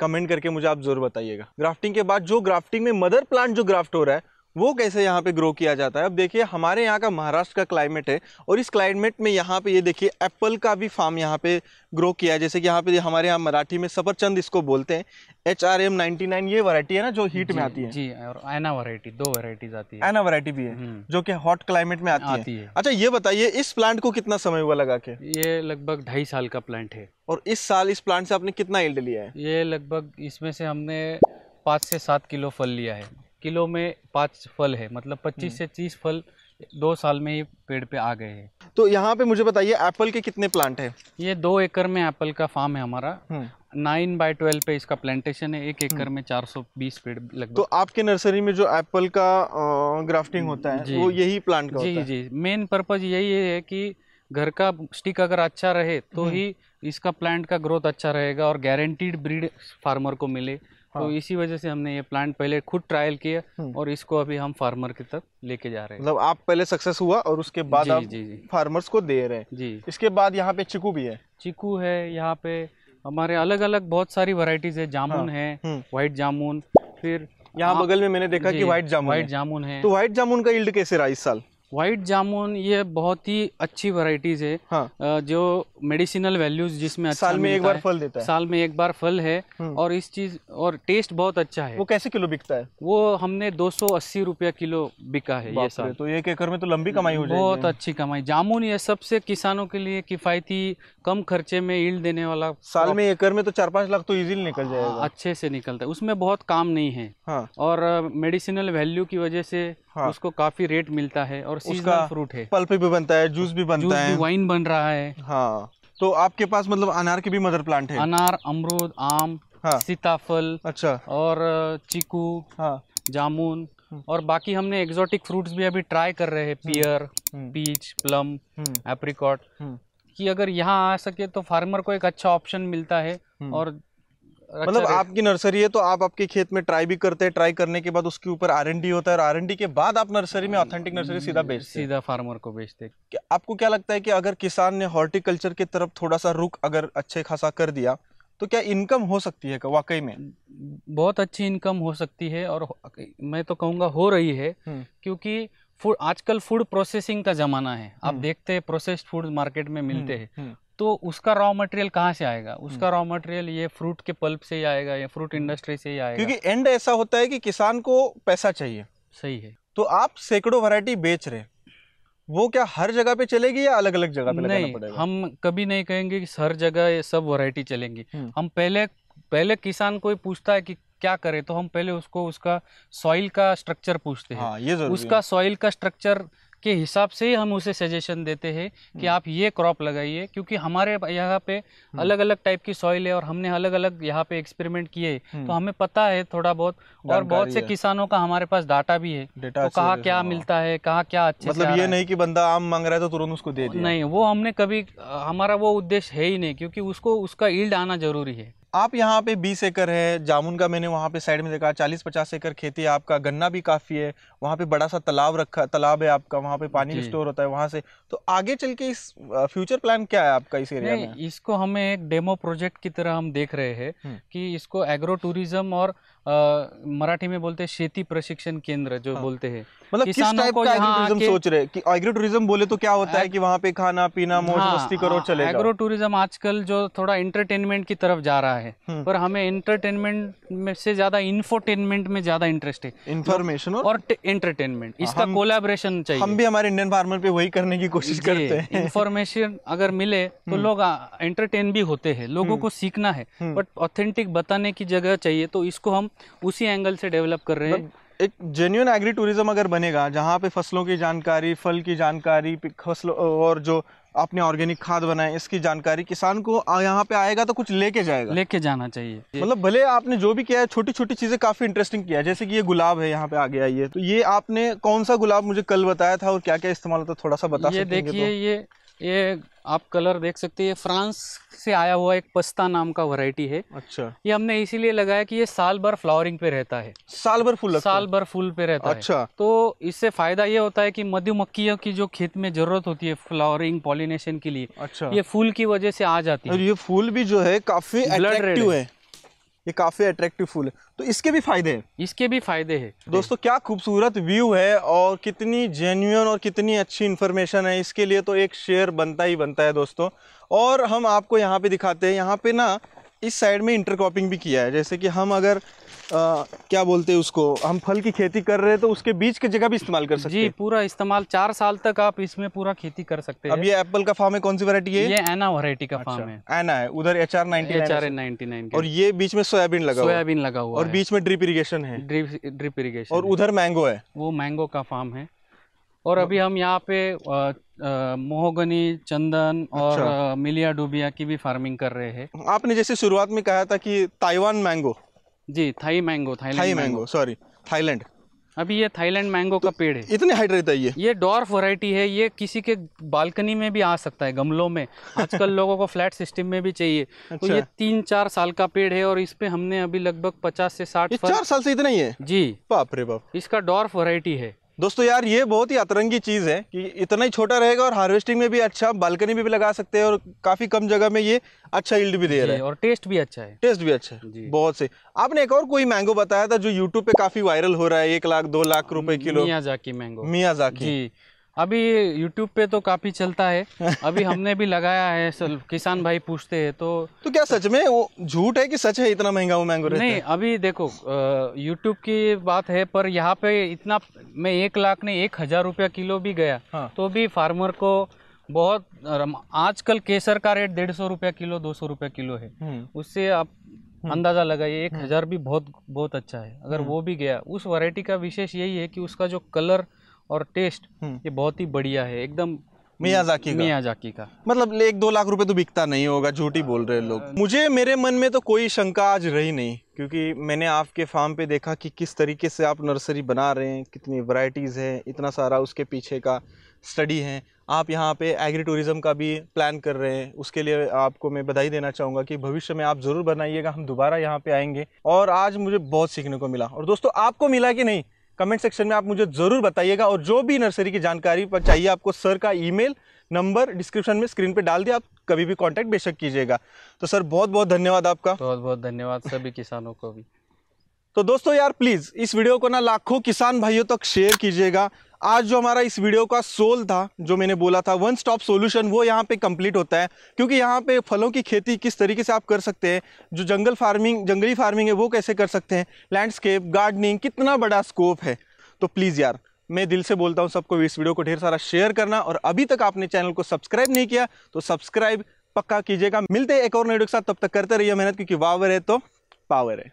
Speaker 1: कमेंट करके मुझे आप ज़रूर बताइएगा। ग्राफ्टिंग के बाद जो ग्राफ्टिंग में मदर प्लांट जो ग्राफ्ट हो रहा है वो कैसे यहाँ पे ग्रो किया जाता है? अब देखिए हमारे यहाँ का महाराष्ट्र का क्लाइमेट है और इस क्लाइमेट में यहाँ पे ये यह देखिए एप्पल का भी फार्म यहाँ पे ग्रो किया है। जैसे कि यहाँ पे हमारे यहाँ मराठी में सफरचंद इसको बोलते हैं। H R M ninety nine ये वैरायटी है ना जो हीट में आती है।
Speaker 2: जी और आयना वैरायटी दो वैरायटीज आती है।
Speaker 1: एना वैरायटी भी है
Speaker 2: हम्म,
Speaker 1: जो कि हॉट क्लाइमेट में आती,
Speaker 2: आती
Speaker 1: है।
Speaker 2: है
Speaker 1: अच्छा ये बताइए इस प्लांट को कितना समय हुआ लगा के?
Speaker 2: ये लगभग ढाई साल का प्लांट है।
Speaker 1: और इस साल इस प्लांट से आपने कितना ईल्ड लिया है?
Speaker 2: ये लगभग इसमें से हमने पाँच से सात किलो फल लिया है। किलो में पाँच फल है मतलब
Speaker 1: हम्म।
Speaker 2: पच्चीस से तीस फल दो साल में ही पेड़ पे आ गए हैं।
Speaker 1: तो यहाँ पे मुझे बताइए एप्पल के कितने प्लांट है?
Speaker 2: ये दो एकड़ में एप्पल का फार्म है हमारा। नाइन बाय ट्वेल्व पे इसका प्लांटेशन है एक एकड़ में चार सौ बीस पेड़
Speaker 1: हम्म। तो आपके नर्सरी में जो एप्पल का ग्राफ्टिंग होता है वो यही प्लांट का
Speaker 2: जी
Speaker 1: होता
Speaker 2: जी। मेन पर्पज यही है कि घर का स्टिक अगर अच्छा रहे तो
Speaker 1: हम्म।
Speaker 2: ही इसका प्लांट का ग्रोथ अच्छा रहेगा और गारंटीड ब्रीड फार्मर को मिले।
Speaker 1: हाँ।
Speaker 2: तो इसी वजह से हमने ये प्लांट पहले खुद ट्रायल किया
Speaker 1: हम्म।
Speaker 2: और इसको अभी हम फार्मर की तक लेके जा रहे हैं।
Speaker 1: मतलब आप पहले सक्सेस हुआ और उसके बाद
Speaker 2: जी
Speaker 1: आप
Speaker 2: जी जी।
Speaker 1: फार्मर्स को दे रहे हैं।
Speaker 2: जी।
Speaker 1: इसके बाद यहाँ पे चिकू भी है।
Speaker 2: चिकू है यहाँ पे हमारे अलग अलग बहुत सारी वैरायटीज है। जामुन
Speaker 1: हाँ,
Speaker 2: है
Speaker 1: हम्म।
Speaker 2: व्हाइट जामुन फिर
Speaker 1: यहाँ बगल में मैंने देखा कि व्हाइट जामुन
Speaker 2: व्हाइट जामुन है।
Speaker 1: तो व्हाइट जामुन का इल्ड कैसे रहा इस साल?
Speaker 2: व्हाइट जामुन ये बहुत ही अच्छी वैरायटीज है।
Speaker 1: हाँ।
Speaker 2: जो मेडिसिनल वैल्यूज़ जिसमें अच्छा
Speaker 1: साल में एक बार फल देता है।
Speaker 2: साल में एक बार फल है
Speaker 1: हम्म।
Speaker 2: और इस चीज़ और टेस्ट बहुत अच्छा है।
Speaker 1: वो कैसे किलो बिकता है?
Speaker 2: वो हमने 280 रुपया किलो बिका है ये साल।
Speaker 1: तो एक एकड़ में तो लंबी कमाई हो जाएगी।
Speaker 2: बहुत अच्छी कमाई। जामुन ये सबसे किसानों के लिए किफायती कम खर्चे में ईल्ड देने वाला
Speaker 1: साल में एकड़ में तो चार पाँच लाख तो इजीली निकल जाएगा।
Speaker 2: अच्छे से निकलता है। उसमें बहुत काम नहीं है।
Speaker 1: हाँ।
Speaker 2: और मेडिसिनल वैल्यू की वजह से
Speaker 1: हाँ।
Speaker 2: उसको काफ़ी रेट मिलता है और
Speaker 1: उसका
Speaker 2: सीजनल फ्रूट है।
Speaker 1: पल्प भी बनता है जूस भी बनता
Speaker 2: भी
Speaker 1: है।
Speaker 2: वाइन बन रहा है।
Speaker 1: हाँ तो आपके पास मतलब अनार के भी मदर प्लांट है?
Speaker 2: अनार अमरूद आम
Speaker 1: हाँ।
Speaker 2: सीताफल
Speaker 1: अच्छा।
Speaker 2: और चीकू
Speaker 1: हाँ।
Speaker 2: जामुन
Speaker 1: हम्म।
Speaker 2: और बाकी हमने एग्जॉटिक फ्रूट्स भी अभी ट्राई कर रहे हैं पियर पीच प्लम एप्रिकॉट। कि अगर यहाँ आ सके तो फार्मर को एक अच्छा ऑप्शन मिलता है
Speaker 1: हम्म।
Speaker 2: और अच्छा
Speaker 1: मतलब आपकी नर्सरी है तो आप आपके खेत में ट्राई भी करते हैं ट्राई करने के बाद उसके ऊपर आरएनडी होता है और आरएनडी के बाद आप नर्सरी में ऑथेंटिक नर्सरी सीधा बेचते हैं
Speaker 2: सीधा फार्मर को बेचते हैं।
Speaker 1: आपको क्या लगता है कि अगर किसान ने हॉर्टिकल्चर की तरफ़ थोड़ा सा रुख अगर अच्छे खासा कर दिया तो क्या इनकम हो सकती है वाकई में
Speaker 2: बहुत अच्छी इनकम हो सकती है और मैं तो कहूँगा हो रही है
Speaker 1: हम्म।
Speaker 2: क्योंकि फ़ूड आजकल फ़ूड प्रोसेसिंग का ज़माना है आप
Speaker 1: हम्म।
Speaker 2: देखते हैं प्रोसेस्ड फ़ूड मार्केट में मिलते हैं
Speaker 1: हम्म,
Speaker 2: तो उसका रॉ मटेरियल कहाँ से आएगा? उसका रॉ मटेरियल ये फ्रूट के पल्प से ही आएगा या फ्रूट इंडस्ट्री से ही आएगा?
Speaker 1: क्योंकि एंड ऐसा होता है कि किसान को पैसा चाहिए।
Speaker 2: सही है।
Speaker 1: तो आप सैकड़ों वैरायटी बेच रहे हैं। वो क्या हर जगह पे चलेगी या अलग अलग जगह पे
Speaker 2: नहीं
Speaker 1: पड़ेगा?
Speaker 2: हम कभी नहीं कहेंगे कि हर जगह ये सब वैरायटी चलेंगी।
Speaker 1: हम्म।
Speaker 2: हम पहले पहले किसान कोई पूछता है कि क्या करे तो हम पहले उसको उसका सॉइल का स्ट्रक्चर पूछते हैं।
Speaker 1: हाँ ये
Speaker 2: उसका सॉइल का स्ट्रक्चर के हिसाब से ही हम उसे सजेशन देते हैं कि
Speaker 1: हम्म।
Speaker 2: आप ये क्रॉप लगाइए क्योंकि हमारे यहाँ पे अलग अलग टाइप की सॉइल है और हमने अलग अलग यहाँ पे एक्सपेरिमेंट किए
Speaker 1: हम्म।
Speaker 2: तो हमें पता है थोड़ा बहुत और बहुत से किसानों का हमारे पास डाटा भी है। तो कहाँ क्या
Speaker 1: हाँ।
Speaker 2: मिलता है कहाँ क्या अच्छे
Speaker 1: मतलब ये नहीं कि बंदा आम मांग रहा है तो तुरंत उसको दे दिया।
Speaker 2: नहीं वो हमने कभी हमारा वो उद्देश्य है ही नहीं क्योंकि उसको उसका ईल्ड आना ज़रूरी है।
Speaker 1: आप यहाँ पे 20 एकड़ है जामुन का मैंने वहाँ पे साइड में देखा 40-50 एकड़ खेती है आपका गन्ना भी काफ़ी है वहाँ पे बड़ा सा तालाब रखा तालाब है आपका वहाँ पे पानी स्टोर होता है वहाँ से। तो आगे चल के इस फ्यूचर प्लान क्या है आपका इस एरिया में?
Speaker 2: इसको हमें एक डेमो प्रोजेक्ट की तरह हम देख रहे हैं
Speaker 1: हम्म।
Speaker 2: कि इसको एग्रो टूरिज़्म और मराठी में बोलते हैं शेती प्रशिक्षण केंद्र जो
Speaker 1: हाँ।
Speaker 2: बोलते हैं।
Speaker 1: मतलब किस टाइप
Speaker 2: को
Speaker 1: एग्रो टूरिज़्म सोच रहे कि एग्रो टूरिज़्म बोले तो क्या होता है कि वहाँ पे खाना पीना मौज
Speaker 2: हाँ,
Speaker 1: मस्ती करो
Speaker 2: हाँ,
Speaker 1: चले
Speaker 2: एग्रो टूरिज़्म आजकल जो थोड़ा इंटरटेनमेंट की तरफ़ जा रहा है
Speaker 1: हम्म।
Speaker 2: पर हमें इंटरटेनमेंट में से ज़्यादा इंफोटेनमेंट में ज़्यादा इंटरेस्ट है।
Speaker 1: इन्फॉर्मेशन और
Speaker 2: एंटरटेनमेंट इसका
Speaker 1: हम-
Speaker 2: कोलैबोरेशन चाहिए।
Speaker 1: हम भी हमारे इंडियन फार्मर पे वही करने की कोशिश करते हैं।
Speaker 2: इंफॉर्मेशन अगर मिले तो लोग एंटरटेन भी होते हैं लोगों को सीखना है।
Speaker 1: हम्म।
Speaker 2: बट ऑथेंटिक बताने की जगह चाहिए तो इसको हम उसी एंगल से डेवलप कर रहे हैं।
Speaker 1: मतलब एक जेन्यून एग्री टूरिज़्म अगर बनेगा जहाँ पे फ़सलों की जानकारी फल की जानकारी फ़सलों और जो आपने ऑर्गेनिक खाद बनाए इसकी जानकारी किसान को यहाँ पे आएगा तो कुछ लेके जाएगा।
Speaker 2: लेके जाना चाहिए।
Speaker 1: मतलब भले आपने जो भी किया है छोटी छोटी चीज़ें काफ़ी इंटरेस्टिंग किया है जैसे कि ये गुलाब है यहाँ पे आगे आइए। तो ये आपने कौन सा गुलाब मुझे कल बताया था और क्या क्या इस्तेमाल होता थोड़ा सा बता
Speaker 2: ये देखिए
Speaker 1: तो?
Speaker 2: ये ये आप कलर देख सकते हैं फ्रांस से आया हुआ एक पस्ता नाम का वैरायटी है।
Speaker 1: अच्छा।
Speaker 2: ये हमने इसीलिए लगाया कि ये साल भर फ्लावरिंग पे रहता है।
Speaker 1: साल भर फूल
Speaker 2: साल भर फूल पे रहता
Speaker 1: है।
Speaker 2: है
Speaker 1: अच्छा।
Speaker 2: तो इससे फ़ायदा ये होता है कि मधुमक्खियों की जो खेत में ज़रूरत होती है फ्लावरिंग पॉलिनेशन के लिए
Speaker 1: अच्छा।
Speaker 2: ये फूल की वजह से आ जाती
Speaker 1: और
Speaker 2: है
Speaker 1: ये फूल भी जो है काफ़ी
Speaker 2: है।
Speaker 1: ये काफ़ी अट्रैक्टिव फूल है। तो इसके भी फ़ायदे हैं।
Speaker 2: इसके भी फ़ायदे हैं।
Speaker 1: दोस्तों क्या खूबसूरत व्यू है और कितनी जेन्यून और कितनी अच्छी इन्फॉर्मेशन है। इसके लिए तो एक शेयर बनता ही बनता है दोस्तों। और हम आपको यहाँ पे दिखाते हैं। यहाँ पे ना इस साइड में इंटरक्रॉपिंग भी किया है। जैसे कि हम अगर आ, क्या बोलते हैं उसको? हम फल की खेती कर रहे हैं तो उसके बीज की जगह भी इस्तेमाल कर सकते
Speaker 2: जी पूरा इस्तेमाल चार साल तक आप इसमें पूरा खेती कर सकते हैं
Speaker 1: अब
Speaker 2: हैं।
Speaker 1: ये एप्पल का फार्म है कौन सी वैरायटी है?
Speaker 2: ये एना वैरायटी का फार्म है।
Speaker 1: एना है उधर H R ninety
Speaker 2: H R
Speaker 1: ninety
Speaker 2: nine
Speaker 1: और ये बीच में सोयाबीन लगा
Speaker 2: सोयाबीन लगा हुआ
Speaker 1: और बीच में ड्रिप इरीगेशन है।
Speaker 2: ड्रिप इरिगेशन
Speaker 1: और उधर मैंगो है।
Speaker 2: वो मैंगो का फार्म है। और अभी हम यहाँ पे मोहगनी चंदन और
Speaker 1: अच्छा।
Speaker 2: मिलिया डुबिया की भी फ़ार्मिंग कर रहे हैं।
Speaker 1: आपने जैसे शुरुआत में कहा था कि ताइवान मैंगो
Speaker 2: जी Thai mango
Speaker 1: Thai
Speaker 2: Thailand
Speaker 1: mango sorry Thailand.
Speaker 2: अभी ये थाईलैंड मैंगो का पेड़ है।
Speaker 1: इतने हाइट रहता है ये।
Speaker 2: ये डॉर्फ वैरायटी है ये किसी के बालकनी में भी आ सकता है गमलों में। आजकल लोगों को फ्लैट सिस्टम में भी चाहिए। अच्छा। तो
Speaker 1: अच्छा।
Speaker 2: ये तीन चार साल का पेड़ है और इस पे हमने अभी लगभग पचास से साठ
Speaker 1: चार साल से इतना ही है?
Speaker 2: जी।
Speaker 1: बाप रे बाप।
Speaker 2: इसका डॉर्फ वैरायटी है।
Speaker 1: दोस्तों यार ये बहुत ही अतरंगी चीज़ है कि इतना ही छोटा रहेगा और हार्वेस्टिंग में भी अच्छा बालकनी में भी लगा सकते हैं और काफ़ी कम जगह में ये अच्छा इल्ड भी दे रहा है।
Speaker 2: और टेस्ट भी अच्छा है।
Speaker 1: टेस्ट भी अच्छा है।
Speaker 2: जी।
Speaker 1: बहुत से आपने एक और कोई मैंगो बताया था जो यूट्यूब पे काफ़ी वायरल हो रहा है एक लाख दो लाख रुपए किलो।
Speaker 2: Miyazaki mango
Speaker 1: Miyazaki.
Speaker 2: जी। अभी YouTube पे तो काफ़ी चलता है। अभी हमने भी लगाया है सल- किसान भाई पूछते हैं तो
Speaker 1: तो क्या सच में वो झूठ है कि सच है इतना महँगा वो मैंगो
Speaker 2: नहीं अभी देखो यूट्यूब की बात है पर यहाँ पे इतना मैं एक लाख ने एक हज़ार रुपया किलो भी गया।
Speaker 1: हाँ।
Speaker 2: तो भी फार्मर को बहुत आजकल केसर का रेट डेढ़ सौ रुपया किलो दो सौ रुपया किलो है।
Speaker 1: हम्म,
Speaker 2: उससे आप अंदाज़ा लगाइए एक हज़ार भी बहुत बहुत अच्छा है। अगर वो भी गया उस वैरायटी का विशेष यही है कि उसका जो कलर और टेस्ट
Speaker 1: हम्म।
Speaker 2: ये बहुत ही बढ़िया है एकदम
Speaker 1: मियाजाकी का।
Speaker 2: मियाजाकी का।
Speaker 1: मतलब एक दो लाख रुपए तो बिकता नहीं होगा झूठ ही बोल रहे हैं लोग। मुझे मेरे मन में तो कोई शंका आज रही नहीं क्योंकि मैंने आपके फार्म पे देखा कि किस तरीके से आप नर्सरी बना रहे हैं कितनी वैरायटीज़ है इतना सारा उसके पीछे का स्टडी है। आप यहाँ पे एग्री टूरिज़्म का भी प्लान कर रहे हैं उसके लिए आपको मैं बधाई देना चाहूँगा कि भविष्य में आप ज़रूर बनाइएगा हम दोबारा यहाँ पे आएँगे। और आज मुझे बहुत सीखने को मिला। और दोस्तों आपको मिला कि नहीं? कमेंट सेक्शन में आप मुझे ज़रूर बताइएगा और जो भी नर्सरी की जानकारी पर चाहिए आपको सर का ईमेल नंबर डिस्क्रिप्शन में स्क्रीन पे डाल दिया आप कभी भी कांटेक्ट बेशक कीजिएगा। तो सर बहुत बहुत धन्यवाद आपका।
Speaker 2: बहुत बहुत धन्यवाद सभी किसानों को भी।
Speaker 1: तो दोस्तों यार प्लीज़ इस वीडियो को ना लाखों किसान भाइयों तक शेयर कीजिएगा। आज जो हमारा इस वीडियो का सोल था, जो मैंने बोला था वन स्टॉप सॉल्यूशन वो यहाँ पे कंप्लीट होता है। क्योंकि यहाँ पे फलों की खेती किस तरीके से आप कर सकते हैं, जो जंगल फ़ार्मिंग जंगली फ़ार्मिंग है, वो कैसे कर सकते हैं लैंडस्केप गार्डनिंग कितना बड़ा स्कोप है। तो प्लीज़ यार, मैं दिल से बोलता हूँ सबको इस वीडियो को ढेर सारा शेयर करना और अभी तक आपने चैनल को सब्सक्राइब नहीं किया तो सब्सक्राइब पक्का कीजिएगा। मिलते हैं एक और वीडियो के साथ, तब तक करते रहिए मेहनत, क्योंकि वावर है तो पावर है।